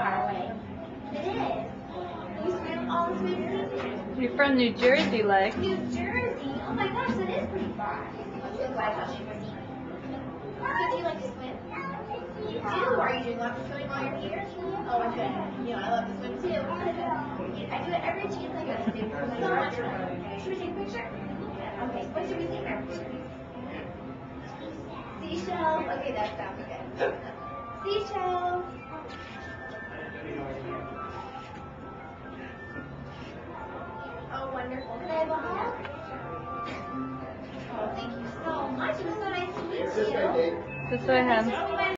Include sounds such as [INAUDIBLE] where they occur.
far away. It is. You swam all this way to Disney. You're from New Jersey, like. New Jersey? Oh my gosh, that is pretty far. That's why I thought she was So do you like to swim? You do? Are you doing lots of swimming while you're here? Oh, good. You know, I love to swim too. [LAUGHS] I do it every chance I get to do. So much fun. Should we take a picture? Okay, what should we see here? picture? Seashells. Okay, that sounds good. Seashells. Wonderful. Can I have a hug? Oh, thank you so much. It was so nice to meet you. This way, hon.